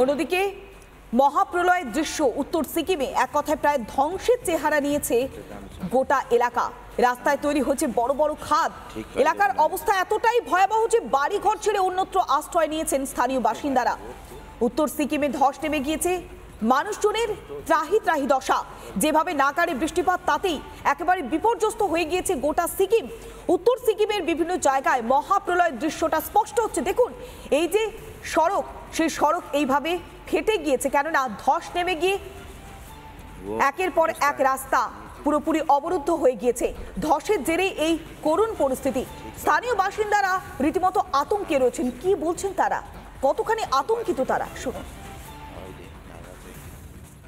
অন্যদিকে মহাপ্রলয়ের দৃশ্য উত্তর সিকিমে এক কথায় প্রায় ধ্বংসের চেহারা নিয়েছে গোটা এলাকা। রাস্তায় তৈরি হচ্ছে বড় বড় খাদ। এলাকার অবস্থা এতটাই ভয়াবহ যে বাড়িঘর ছেড়ে অন্যত্র আশ্রয় নিয়েছেন স্থানীয় বাসিন্দারা। উত্তর সিকিমে ধস নেমে গিয়েছে। মানুষজনের ত্রাহি ত্রাহি দশা। যেভাবে নাকারে বৃষ্টিপাত তাতেই একেবারে বিপর্যস্ত হয়ে গিয়েছে গোটা সিকিম। উত্তর সিকিমের বিভিন্ন জায়গায় মহাপ্রলয়ের দৃশ্যটা স্পষ্ট হচ্ছে। দেখুন, এই যে সড়ক, সেই সড়ক এইভাবে ফেটে গিয়েছে, কেননা ধস নেমে গিয়ে একের পর এক রাস্তা পুরোপুরি অবরুদ্ধ হয়ে গিয়েছে। ধসের জেরে এই করুণ পরিস্থিতি। স্থানীয় বাসিন্দারা রীতিমতো আতঙ্কে রয়েছেন। কি বলছেন তারা? কতখানি আতঙ্কিত তারা? শুনুন।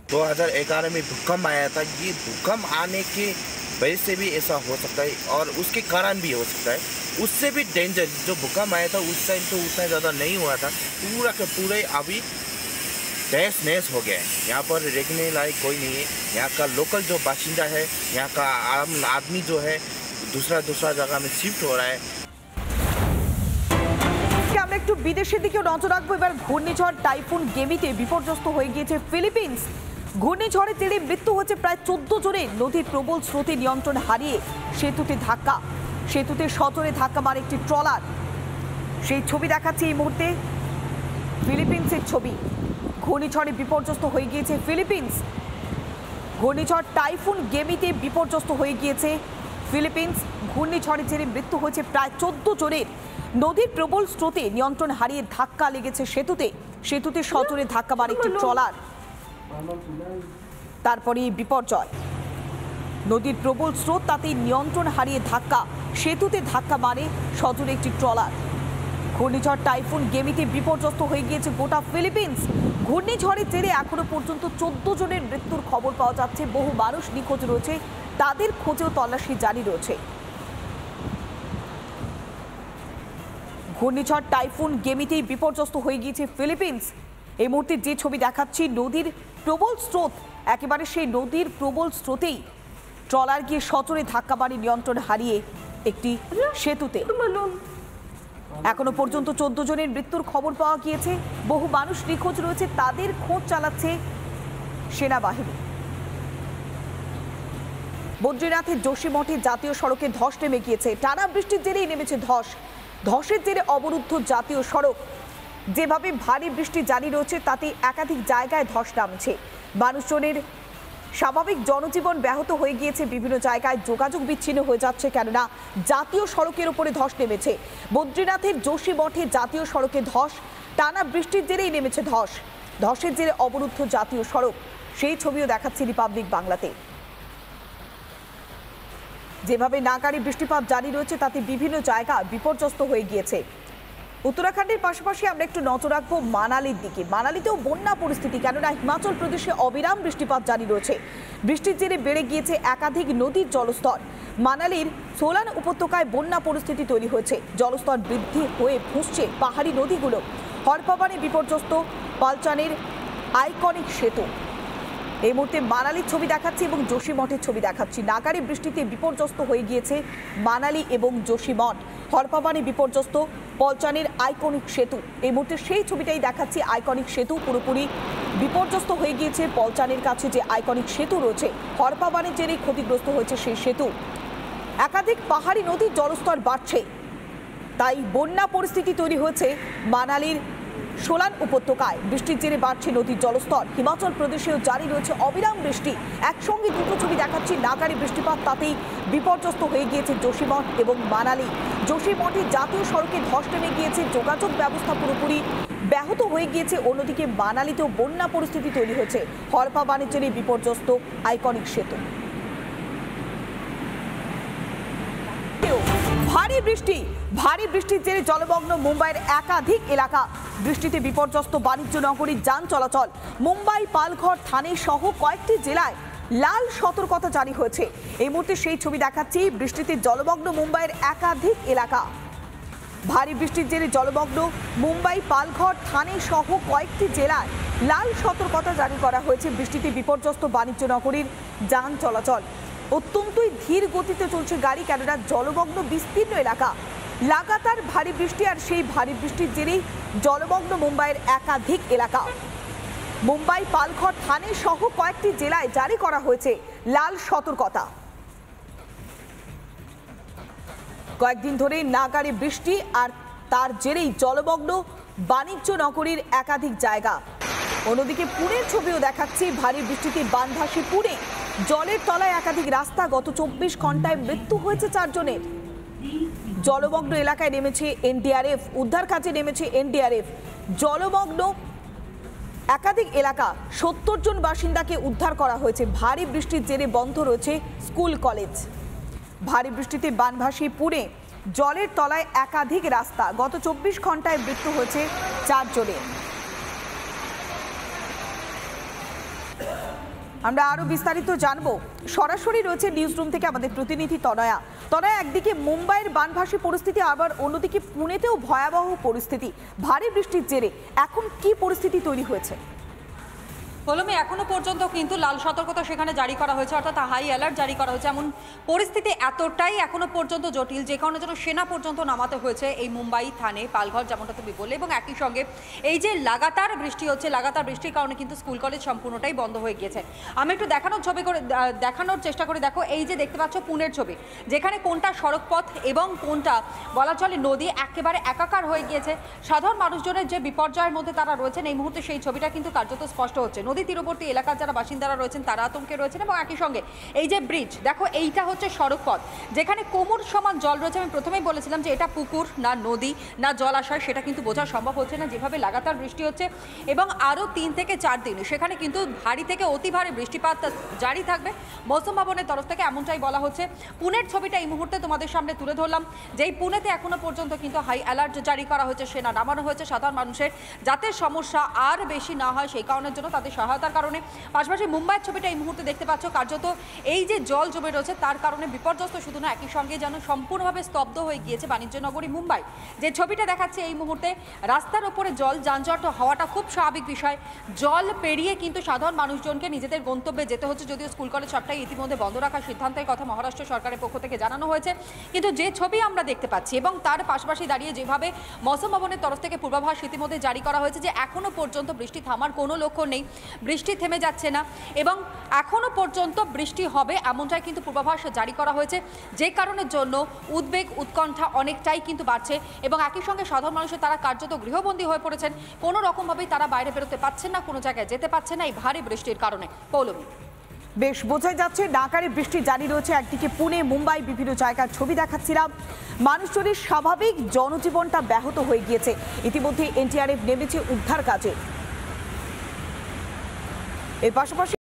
2011 में भूकंप आया था ये भूकंप आने की वजह से भी ऐसा हो सकता है और उसके कारण भी हो सकता है उससे भी डेंजर जो भूकंप आया था उस टाइम तो उतना ज़्यादा नहीं हुआ था पूरा का पूरा ही अभी तहस नहस हो गया है यहाँ पर रहने लायक कोई नहीं है यहाँ का लोकल जो बाशिंदा है यहाँ का आम आदमी जो है दूसरा दूसरा जगह में शिफ्ट हो रहा है আজকে আমরা একটু বিদেশের দিকেও নজর রাখবো এবার ঘূর্ণিঝড় টাইফুন গেমিতে বিপর্যস্ত হয়ে গিয়েছে ফিলিপিন্স ঘূর্ণিঝড়ে তেড়ে মৃত্যু হচ্ছে প্রায় চোদ্দ জনের। নদীর প্রবল স্রোতে নিয়ন্ত্রণ হারিয়ে সেতুতে ধাক্কা। সেতুতে সজোরে ধাক্কা মারে একটি ট্রলার। সেই ছবি দেখাচ্ছে এই মুহূর্তে। ফিলিপিন্সের ছবি। ঘূর্ণিঝড়ে বিপর্যস্ত হয়ে গিয়েছে ফিলিপিন্স। ঘূর্ণিঝড় টাইফুন গেমিতে বিপর্যস্ত হয়ে গিয়েছে ফিলিপিন্স। ঘূর্ণিঝড়ে জেরে মৃত্যু হয়েছে প্রায় চোদ্দ জনের। নদীর প্রবল স্রোতে নিয়ন্ত্রণ হারিয়ে ধাক্কা লেগেছে সেতুতে। সেতুতে সজোরে ধাক্কা মারে একটি ট্রলার। তারপরে বিপর্যয়। নদীর প্রবল স্রোত তাতেই নিয়ন্ত্রণ হারিয়ে ধাক্কা, সেতুতে ধাক্কা মারে সজোরে একটি ট্রলার। ঘূর্ণিঝড় টাইফুন গেমিতে বিপর্যস্ত হয়ে গিয়েছে গোটা ফিলিপিন্স। ঘূর্ণিঝড়ের জেরে এখনও পর্যন্ত চোদ্দ জনের মৃত্যুর খবর পাওয়া যাচ্ছে। বহু মানুষ নিখোঁজ রয়েছে, তাদের খোঁজেও তল্লাশি জারি রয়েছে। ঘূর্ণিঝড় টাইফুন গেমিতেই বিপর্যস্ত হয়ে গিয়েছে ফিলিপিন্স। এই মুহূর্তে যে ছবি দেখাচ্ছি, নদীর প্রবল স্রোত, একেবারে সেই নদীর প্রবল স্রোতেই ট্রলার গিয়ে সচরে ধাক্কা মারি নিয়ন্ত্রণ হারিয়ে একটি সেতুতে। এখনও পর্যন্ত চোদ্দ জনের মৃত্যুর খবর পাওয়া গিয়েছে। বহু মানুষ নিখোঁজ রয়েছে, তাদের খোঁজ চালাচ্ছে সেনাবাহিনী। বদ্রীনাথের যোশীমঠে জাতীয় সড়কে ধস নেমে গিয়েছে। টানা বৃষ্টির জেরেই নেমেছে ধস। ধসের জেরে অবরুদ্ধ জাতীয় সড়ক। যেভাবে ভারী বৃষ্টি জারি রয়েছে, তাতে একাধিক জায়গায় ধস নামছে। মানুষজনের স্বাভাবিক জনজীবন ব্যাহত হয়ে গিয়েছে, বিভিন্ন জায়গায় যোগাযোগ বিচ্ছিন্ন হয়ে যাচ্ছে, কেননা জাতীয় সড়কের উপরে ধস নেমেছে। বদ্রীনাথের যোশী মঠে জাতীয় সড়কে ধস, টানা বৃষ্টির জেরেই নেমেছে ধস। ধসের জেরে অবরুদ্ধ জাতীয় সড়ক। সেই ছবিও দেখাচ্ছে রিপাবলিক বাংলাতে। যেভাবে নাগারি বৃষ্টিপাত জারি রয়েছে, তাতে বিভিন্ন জায়গা বিপর্যস্ত হয়ে গিয়েছে। উত্তরাখণ্ডের পাশাপাশি আমরা একটু নজর রাখব মানালির দিকে। মানালিতেও বন্যা পরিস্থিতি কেননা হিমাচল প্রদেশে অবিরাম বৃষ্টিপাত জারি রয়েছে। বৃষ্টির জেরে বেড়ে গিয়েছে একাধিক নদীর জলস্তর। মানালির সোলান উপত্যকায় বন্যা পরিস্থিতি তৈরি হয়েছে। জলস্তর বৃদ্ধি হয়ে ফুঁসছে পাহাড়ি নদীগুলো। হরপাবানে বিপর্যস্ত পালচানের আইকনিক সেতু। এই মুহূর্তে মানালির ছবি দেখাচ্ছি এবং যোশীমঠের ছবি দেখাচ্ছি। নাগারি বৃষ্টিতে বিপর্যস্ত হয়ে গিয়েছে মানালি এবং যোশীমঠ হরপাবানে বিপর্যস্ত, পলচানের আইকনিক সেতু। এই মুহূর্তে সেই ছবিটাই দেখাচ্ছি, আইকনিক সেতু পুরোপুরি বিপর্যস্ত হয়ে গিয়েছে। পলচানের কাছে যে আইকনিক সেতু রয়েছে হরপাবানের জেরেই ক্ষতিগ্রস্ত হয়েছে সেই সেতু। একাধিক পাহাড়ি নদীর জলস্তর বাড়ছে। তাই বন্যা পরিস্থিতি তৈরি হয়েছে মানালির সোলান উপত্যকায় বৃষ্টির জেরে বাড়ছে নদীর জলস্তর। হিমাচল প্রদেশেও জারি রয়েছে অবিরাম বৃষ্টি। একসঙ্গে দুটো ছবি দেখাচ্ছি। নাগারি বৃষ্টিপাত তাতেই বিপর্যস্ত হয়ে গিয়েছে যোশীমঠ এবং মানালি। যোশীমঠে জাতীয় সড়কে ধস নেমে গিয়েছে। যোগাযোগ ব্যবস্থা পুরোপুরি ব্যাহত হয়ে গিয়েছে। অন্যদিকে মানালিতেও বন্যা পরিস্থিতি তৈরি হয়েছে। হরপা বাণিজ্যের বিপর্যস্ত আইকনিক সেতু। ভারী বৃষ্টি। ভারী বৃষ্টির জেরে জলমগ্ন মুম্বাইয়ের একাধিক এলাকা। বৃষ্টিতে বিপর্যস্ত বাণিজ্য নগরীর যান চলাচল। মুম্বাই, পালঘর, থানে সহ কয়েকটি জেলায় লাল সতর্কতা জারি হয়েছে। এই মুহূর্তে সেই ছবি দেখাচ্ছি বৃষ্টিতে জলমগ্ন মুম্বাইয়ের একাধিক এলাকা। ভারী বৃষ্টির জেরে জলমগ্ন মুম্বাই, পালঘর, থানে সহ কয়েকটি জেলায় লাল সতর্কতা জারি করা হয়েছে বৃষ্টিতে বিপর্যস্ত বাণিজ্য নগরীর যান চলাচল। অত্যন্তই ধীর গতিতে চলছে গাড়ি, কেননা জলমগ্ন বিস্তীর্ণ এলাকা। লাগাতার ভারী বৃষ্টি আর সেই ভারী বৃষ্টির জেরেই জলমগ্ন মুম্বাইয়ের একাধিক এলাকা। মুম্বাই, পালঘর থানে সহ কয়েকটি জেলায় জারি করা হয়েছে লাল সতর্কতা। কয়েকদিন ধরে নাগারে বৃষ্টি আর তার জেরেই জলমগ্ন বাণিজ্য নগরীর একাধিক জায়গা। অন্যদিকে পুনের ছবিও দেখাচ্ছে, ভারী বৃষ্টিতে বানভাসী পুনে। জলের তলায় একাধিক রাস্তা, গত চব্বিশ ঘন্টায় মৃত্যু হয়েছে চারজনের। জলমগ্ন এলাকায় নেমেছে এনডিআরএফ, উদ্ধার কাজে নেমেছে এনডিআরএফ। জলমগ্ন একাধিক এলাকা, সত্তর জন বাসিন্দাকে উদ্ধার করা হয়েছে। ভারী বৃষ্টির জেরে বন্ধ রয়েছে স্কুল, কলেজ। ভারী বৃষ্টিতে বানভাসী পুনে। জলের তলায় একাধিক রাস্তা, গত চব্বিশ ঘন্টায় মৃত্যু হয়েছে চারজনের। আমরা আরও বিস্তারিত জানব। সরাসরি রয়েছে নিউজ রুম থেকে আমাদের প্রতিনিধি তনয়া। তনয়া, একদিকে মুম্বাইয়ের বানভাসী পরিস্থিতি, আবার অন্যদিকে পুনেতেও ভয়াবহ পরিস্থিতি। ভারী বৃষ্টির জেরে এখন কি পরিস্থিতি তৈরি হয়েছে? কলমে এখনও পর্যন্ত কিন্তু লাল সতর্কতা সেখানে জারি করা হয়েছে, অর্থাৎ হাই অ্যালার্ট জারি করা হয়েছে। এমন পরিস্থিতি এতটাই এখনও পর্যন্ত জটিল, যে কারণে যেন সেনা পর্যন্ত নামাতে হয়েছে এই মুম্বাই থানে পালঘর, যেমনটা তুমি বললে, এবং একই সঙ্গে এই যে লাগাতার বৃষ্টি হচ্ছে, লাগাতার বৃষ্টির কারণে কিন্তু স্কুল কলেজ সম্পূর্ণটাই বন্ধ হয়ে গিয়েছে। আমি একটু দেখানোর ছবি করে দেখানোর চেষ্টা করে দেখো, এই যে দেখতে পাচ্ছ পুনের ছবি, যেখানে কোনটা সড়ক পথ এবং কোনটা বলা চলে নদী একেবারে একাকার হয়ে গিয়েছে। সাধারণ মানুষজনের যে বিপর্যয়ের মধ্যে তারা রয়েছেন, এই মুহূর্তে সেই ছবিটা কিন্তু কার্যত স্পষ্ট হচ্ছে। নদী তীরবর্তী এলাকার যারা বাসিন্দারা রয়েছেন, তারা আতঙ্কে রয়েছেন এবং একই সঙ্গে এই যে ব্রিজ দেখো এইটা হচ্ছে সড়ক পথ যেখানে কোমর সমান জল রয়েছে, আমি প্রথমেই বলেছিলাম যে এটা পুকুর, না নদী, না জলাশয় সেটা কিন্তু বোঝা সম্ভব হচ্ছে না। যেভাবে লাগাতার বৃষ্টি হচ্ছে এবং আরও তিন থেকে চার দিন, সেখানে কিন্তু ভারী থেকে অতি ভারী বৃষ্টিপাত জারি থাকবে। মৌসুম ভবনের তরফ থেকে এমনটাই বলা হচ্ছে। পুনের ছবিটা এই মুহূর্তে তোমাদের সামনে তুলে ধরলাম। যেই পুনেতে এখনও পর্যন্ত কিন্তু হাই অ্যালার্ট জারি করা হয়েছে, সেনা নামানো হয়েছে। সাধারণ মানুষের যাতে সমস্যা আর বেশি না হয়, সেই কারণের জন্য তাদের সহায়তার কারণে। পাশাপাশি মুম্বাইয়ের ছবিটা এই মুহূর্তে দেখতে পাচ্ছ, কার্যত এই যে জল জমে রয়েছে, তার কারণে বিপর্যস্ত শুধু না, একই সঙ্গে যেন সম্পূর্ণভাবে স্তব্ধ হয়ে গিয়েছে বাণিজ্য নগরী মুম্বাই। যে ছবিটা দেখাচ্ছে এই মুহূর্তে, রাস্তার ওপরে জল যানজট হওয়াটা খুব স্বাভাবিক বিষয়। জল পেরিয়ে কিন্তু সাধারণ মানুষজনকে নিজেদের গন্তব্যে যেতে হচ্ছে, যদিও স্কুল কলেজ সবটাই ইতিমধ্যে বন্ধ রাখার সিদ্ধান্তের কথা মহারাষ্ট্র সরকারের পক্ষ থেকে জানানো হয়েছে। কিন্তু যে ছবি আমরা দেখতে পাচ্ছি এবং তার পাশাপাশি দাঁড়িয়ে যেভাবে মৌসুম ভবনের তরফ থেকে পূর্বাভাস ইতিমধ্যে জারি করা হয়েছে যে এখনও পর্যন্ত বৃষ্টি থামার কোনো লক্ষ্য নেই। বৃষ্টি থেমে যাচ্ছে না এবং এখনও পর্যন্ত বৃষ্টি হবে এমনটাই কিন্তু পূর্বাভাস জারি করা হয়েছে। যে কারণের জন্য উদ্বেগ, উৎকণ্ঠা অনেকটাই কিন্তু বাড়ছে এবং একই সঙ্গে সাধারণ মানুষের তারা কার্যত গৃহবন্দী হয়ে পড়েছেন। কোনো রকমভাবেই তারা বাইরে বেরোতে পারছেন না, কোনো জায়গায় যেতে পারছেন না এই ভারী বৃষ্টির কারণে। পৌলমী। বেশ, বোঝাই যাচ্ছে নাকারে বৃষ্টি জারি রয়েছে একদিকে পুনে, মুম্বাই বিভিন্ন জায়গার ছবি দেখাচ্ছিলাম। মানুষজনের স্বাভাবিক জনজীবনটা ব্যাহত হয়ে গিয়েছে। ইতিমধ্যে এনটিআরএফ নেমেছে উদ্ধার কাজে। এর পাশাপাশি